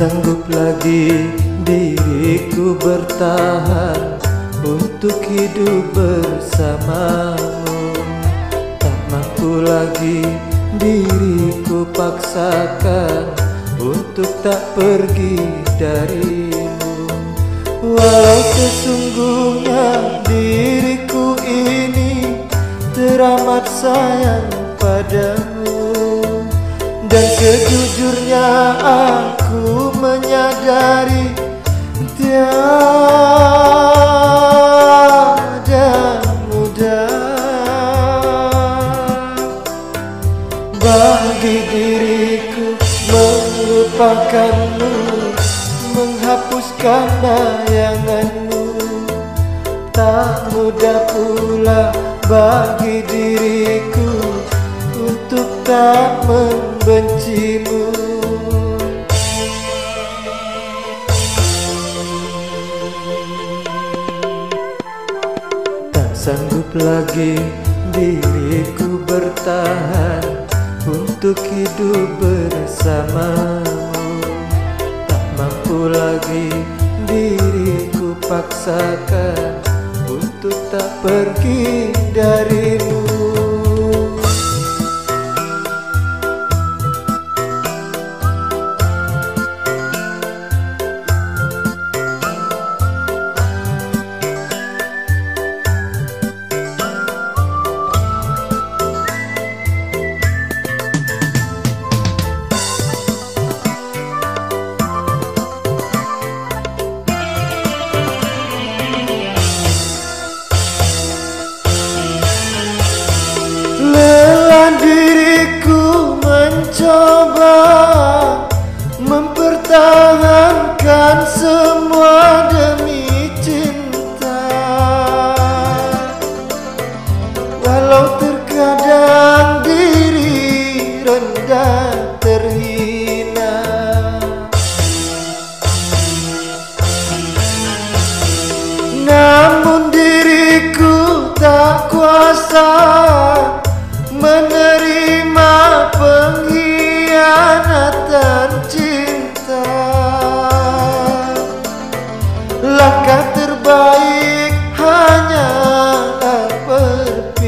sanggup lagi diriku bertahan Untuk hidup bersamamu. Tak mampu lagi diriku paksakan Untuk tak pergi darimu. Walau sesungguhnya diriku ini Teramat sayang padamu. Dan sejujurnya aku melupakanmu Menghapuskan bayanganmu Tak mudah pula bagi diriku Untuk tak membencimu. Tak sanggup lagi diriku bertahan Untuk hidup bersamamu Tak mampu lagi diriku paksakan Untuk tak pergi darimu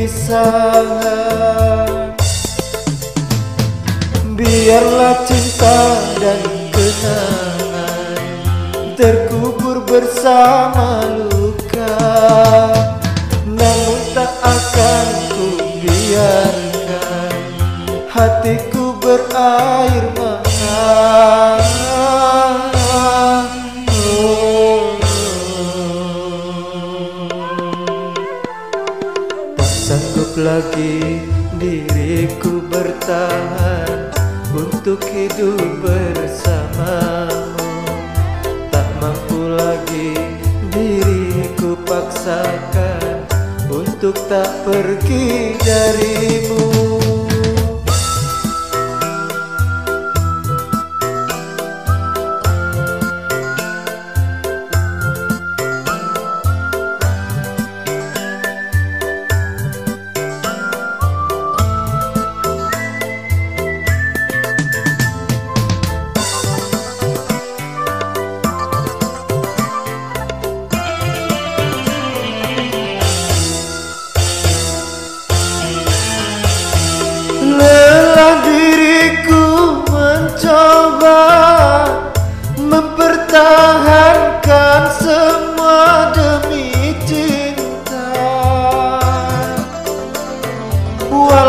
perpisahan Biarlah cinta dan kenangan terkubur bersama luka. Namun tak akan ku biarkan hatiku berair mata lagi diriku bertahan Untuk hidup bersamamu. Tak mampu lagi diriku paksakan Untuk tak pergi darimu Walau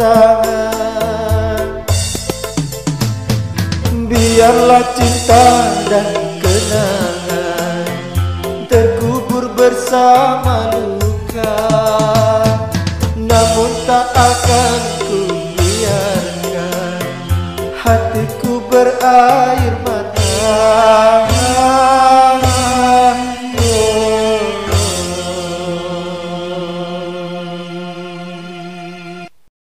perpisahan Biarlah cinta dan kenangan terkubur bersama luka. Namun tak akan